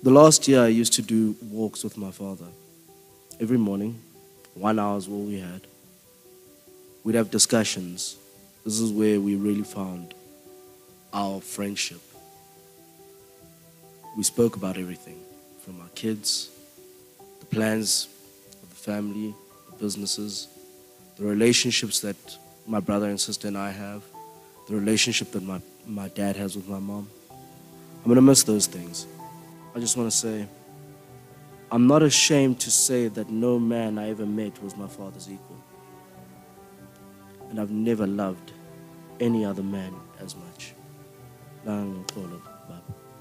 The last year, I used to do walks with my father. Every morning, one hour is all we had. We'd have discussions. This is where we really found our friendship. We spoke about everything from our kids, the plans of the family, the businesses, the relationships that my brother and sister and I have, the relationship that my, my dad has with my mom. I'm going to miss those things. I just want to say, I'm not ashamed to say that no man I ever met was my father's equal. And I've never loved any other man as much.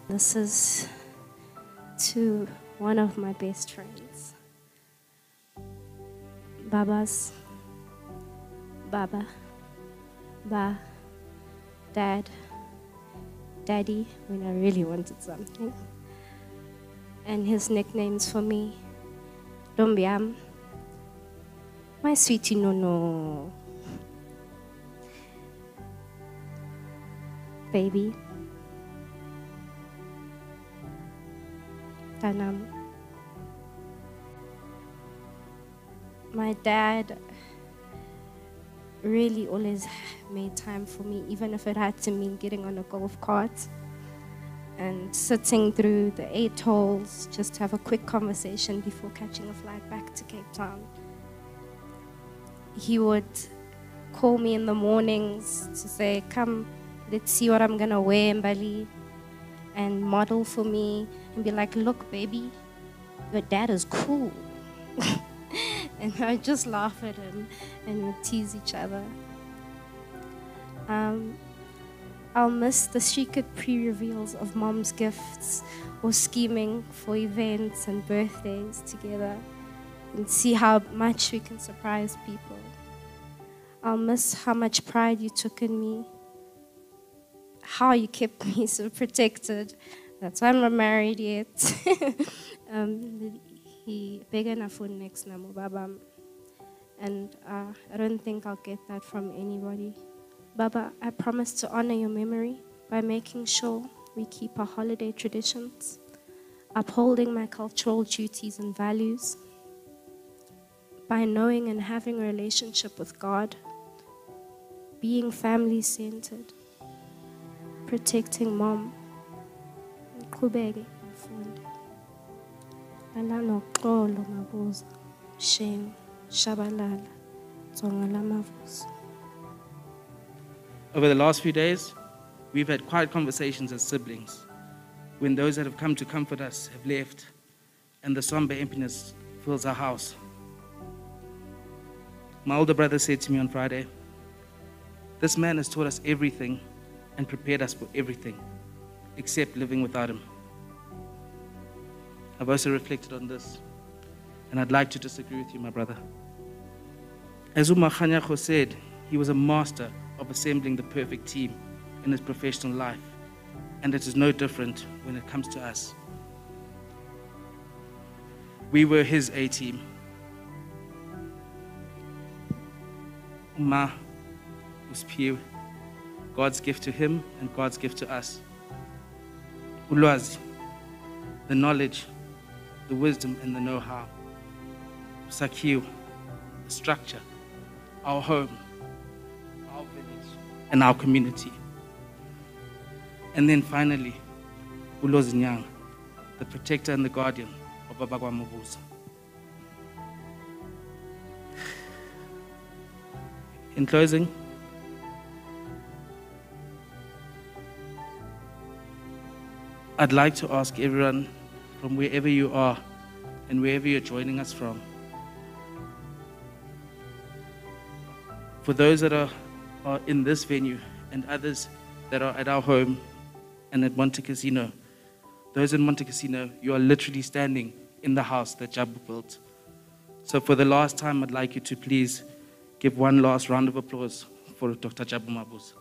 This is to one of my best friends. Baba's Baba, Ba, Dad, Daddy when I really wanted something. And his nicknames for me, Dombiam, my sweetie no no, baby, Tanam. My dad really always made time for me, even if it had to mean getting on a golf cart and sitting through the eight holes just to have a quick conversation before catching a flight back to Cape Town. He would call me in the mornings to say, Come, let's see what I'm gonna wear in Bali, and model for me and be like, Look, baby, your dad is cool. and I just laugh at him and we'd tease each other. Um, I'll miss the secret pre reveals of mom's gifts or scheming for events and birthdays together and see how much we can surprise people. I'll miss how much pride you took in me, how you kept me so protected. That's why I'm not married yet. um, he big enough for next Namu Baba. And uh, I don't think I'll get that from anybody. Baba, I promise to honor your memory by making sure we keep our holiday traditions, upholding my cultural duties and values, by knowing and having a relationship with God, being family centered, protecting mom, Qhubeke shabalala. Over the last few days, we've had quiet conversations as siblings when those that have come to comfort us have left and the somber emptiness fills our house. My older brother said to me on Friday, This man has taught us everything and prepared us for everything except living without him. I've also reflected on this, and I'd like to disagree with you, my brother. As Umar Khanyacho said, he was a master of assembling the perfect team in his professional life, and it is no different when it comes to us. We were his A team. Ma was pure, God's gift to him and God's gift to us. Ulwazi, the knowledge, the wisdom, and the know how. Sakhiwo, the structure, our home, and our community. And then finally, Ulozinyang, the protector and the guardian of Babagwa Mabuza. In closing, I'd like to ask everyone from wherever you are and wherever you're joining us from. For those that are, are in this venue and others that are at our home and at Montecasino, those in Montecasino, you are literally standing in the house that Jabu built. So, for the last time, I'd like you to please give one last round of applause for Dr. Jabu Mabuza.